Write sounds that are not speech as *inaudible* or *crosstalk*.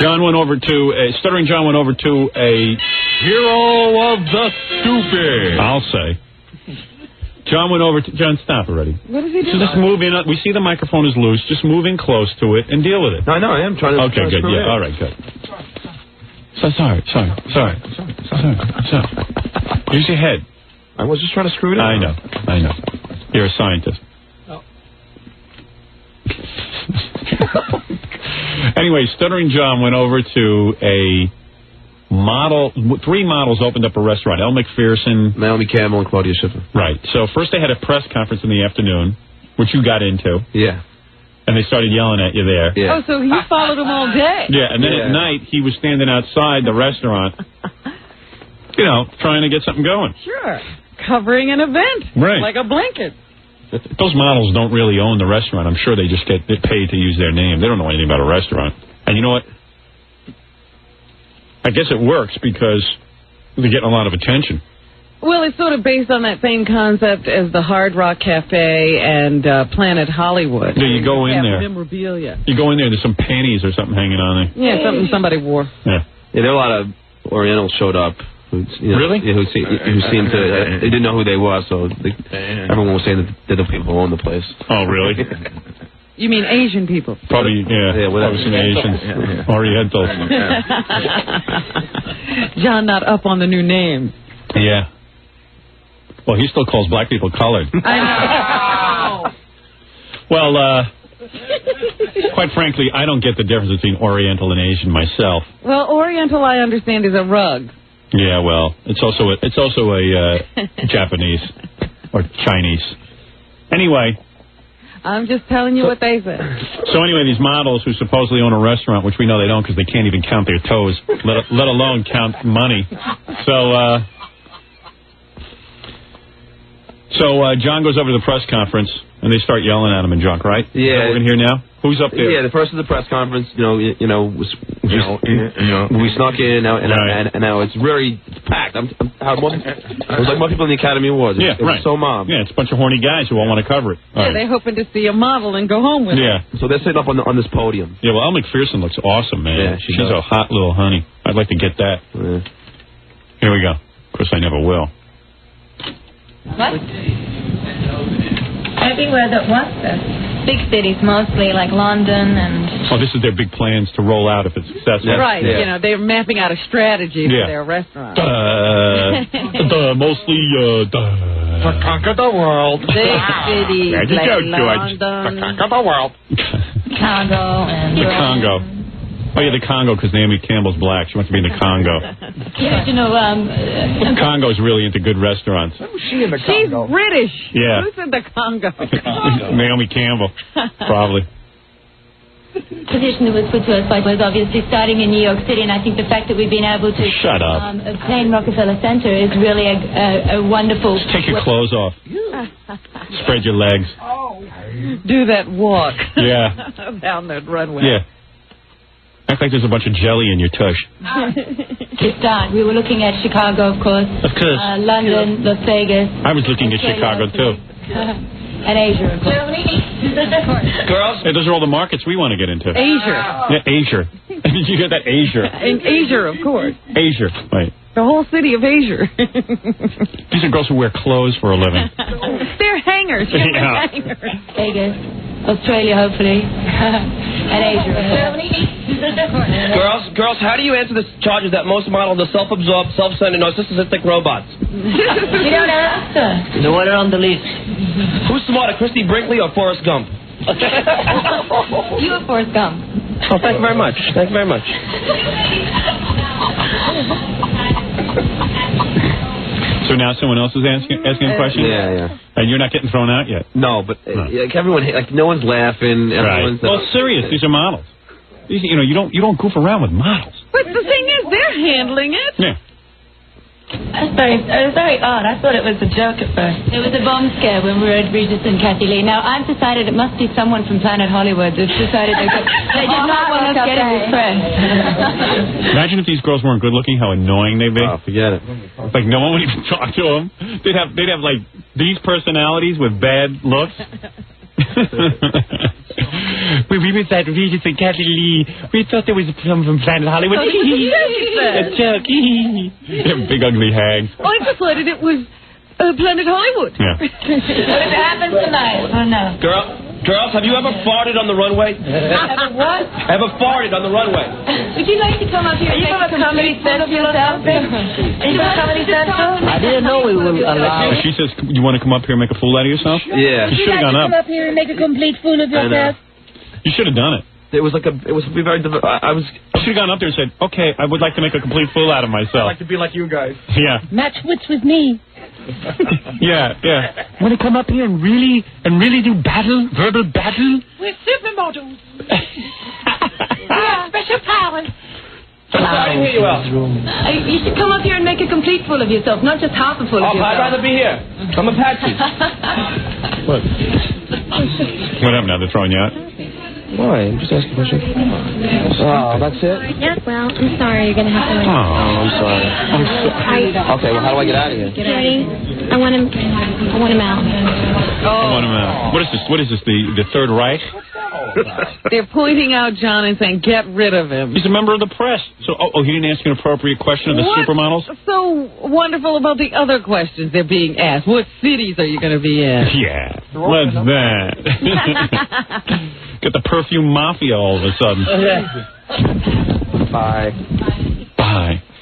John went over to a stuttering. John went over to a hero of the stupid. I'll say. John went over to John. Stop already. What is did he do? So just move in. We see the microphone is loose. Just move in close to it and deal with it. I know. I am trying to. Okay, trying to good. screw Yeah. All right. Good. So sorry. Sorry. Sorry. Sorry. Sorry. sorry. Use your head. I was just trying to screw it up. I know. I know. You're a scientist. Anyway, Stuttering John went over to a model. Three models opened up a restaurant. Elle Macpherson, Naomi Campbell, and Claudia Schiffer. Right. So first they had a press conference in the afternoon, which you got into. Yeah. And they started yelling at you there. Yeah. Oh, so he followed him all day. *laughs* Yeah, and then at night he was standing outside the restaurant, *laughs* you know, trying to get something going. Sure. Covering an event. Right. Like a blanket. Those models don't really own the restaurant. I'm sure they just get paid to use their name. They don't know anything about a restaurant. And you know what? I guess it works because they're getting a lot of attention. Well, it's sort of based on that same concept as the Hard Rock Cafe and uh, Planet Hollywood. Yeah, you go in Have there. Memorabilia. You go in there, there's some panties or something hanging on there. Yeah, something somebody wore. Yeah. Yeah, there were a lot of Orientals showed up. Who, you know, Really? Who, se- who seemed to, uh, they didn't know who they were, so they, everyone was saying that they're the people who own the place. Oh, really? *laughs* You mean Asian people? Probably, yeah. Yeah, whatever. Probably some Asians. *laughs* Orientals. *laughs* John not up on the new name. Yeah. Well, he still calls black people colored. I know. Well, uh, quite frankly, I don't get the difference between Oriental and Asian myself. Well, Oriental, I understand, is a rug. Yeah, well, it's also a, it's also a uh, *laughs* Japanese or Chinese. Anyway, I'm just telling you what they said. so anyway, these models who supposedly own a restaurant, which we know they don't because they can't even count their toes, let let alone count money. So, uh, so uh, John goes over to the press conference and they start yelling at him in junk, right? Is that Yeah. what we're gonna hear now. Who's up there? Yeah, the first of the press conference, you know, you, you know, was, You know, you know. we snuck in, now, and, Right. and, and now it's very it's packed. I'm, I'm, how more, it was like more people in the Academy Awards. It, Yeah, it was right. so mob. Yeah, it's a bunch of horny guys who all want to cover it. All Yeah, right. they're hoping to see a model and go home with Yeah. So they're sitting up on the, on this podium. Yeah, well, Elle Macpherson looks awesome, man. Yeah, she She's does. a hot little honey. I'd like to get that. Yeah. Here we go. Of course, I never will. What? Everywhere that was this. Big cities mostly, like London and. Oh, this is their big plans to roll out if it's successful. Right, Yeah. you know, they're mapping out a strategy Yeah. for their restaurant. Uh, *laughs* duh, mostly, uh, duh. Conquer the world. Big cities There's a like joke, George. London. Conquer the world. Congo and. The Congo. Oh, yeah, the Congo, because Naomi Campbell's black. She wants to be in the Congo. *laughs* yeah, You know, um, *laughs* Congo's really into good restaurants. She in the She's British. Yeah. Who said the Congo? *laughs* Naomi Campbell, probably. position that was put to us by was obviously starting in New York City, and I think the fact that we've been able to Shut up. um, obtain Rockefeller Center is really a, a, a wonderful. Take your clothes off. Spread your legs. Oh, Do that walk. Yeah. Down that runway. Yeah. Act like there's a bunch of jelly in your tush. *laughs* to start. We were looking at Chicago, of course, Of course. uh, London, Las Vegas, I was looking at Chicago, too. *laughs* and Asia, of course. *laughs* Girls, Hey, those are all the markets we want to get into. Asia. Yeah, Asia. Did you get that? Asia. In Asia, of course. Asia. Right. The whole city of Asia. These are girls who wear clothes for a living. They're hangers. Yeah. hangers. Vegas, Australia, hopefully, and Asia. Girls, girls, how do you answer the charges that most models are self-absorbed, self-centered, narcissistic robots? You don't answer. The one on the list. Who's smarter, Christie Brinkley or Forrest Gump? You were Forrest Gump. Oh, thank you very much. Thank you very much. Now someone else is asking asking a question. Yeah, yeah. And you're not getting thrown out yet. No, but uh, No. like everyone, like no one's laughing. Right. Everyone's, Well, it's serious. These are models. These, you know, you don't you don't goof around with models. But the thing is, they're handling it. Yeah. That's very, it was very odd. I thought it was a joke at first. It was a bomb scare when we were at Regis and Kathie Lee. Now, I've decided it must be someone from Planet Hollywood that's decided they, *laughs* they did not want us getting this press. *laughs* Imagine if these girls weren't good looking, how annoying they'd be. oh, forget it. Like no one would even *laughs* talk to them. They'd have they'd have like these personalities with bad looks. We, we was at Regis and Kathie Lee. We thought there was some from Planet Hollywood. Oh, this is what you. A *laughs* joke. Them big ugly hags. I decided it was uh, Planet Hollywood. Yeah. *laughs* What if it happens tonight? Oh, no. Girl, girls, have you ever farted on the runway? Ever what? Ever farted on the runway? Would you like to come up here and make a comedy central or something? Are you from Comedy Central? I didn't know we were allowed. She says, you want to come up here and make a fool out of yourself? Yeah. You should have gone up. here and make a complete fool of I know. You should have done it. It was like a. It was very. I, I was. You should have gone up there and said, okay, I would like to make a complete fool out of myself. I'd like to be like you guys. Yeah, Match wits with me. *laughs* yeah, yeah. Want to come up here and really and really do battle, verbal battle? We're supermodels. yeah, special powers. I didn't hear you out. Uh, you should come up here and make a complete fool of yourself, not just half a fool Oh, of I'd rather be here. I'm a patsy. *laughs* What happened now? They're throwing you out? Why? I'm just asking a question. Oh, that's it. Yeah, well, I'm sorry. You're gonna have to. Oh. Oh, I'm sorry. I'm sorry. Okay, well, how do I get out of here? Jerry, I want him. I want him out. I want him out. What is this? What is this? The the Third Reich? They're pointing out John and saying, get rid of him. He's a member of the press. So, oh, oh he didn't ask an appropriate question of the What's supermodels. so wonderful about the other questions they're being asked? What cities are you going to be in? *laughs* Yeah, what's that? *laughs* *laughs* Get the perfume mafia all of a sudden. Bye. Bye.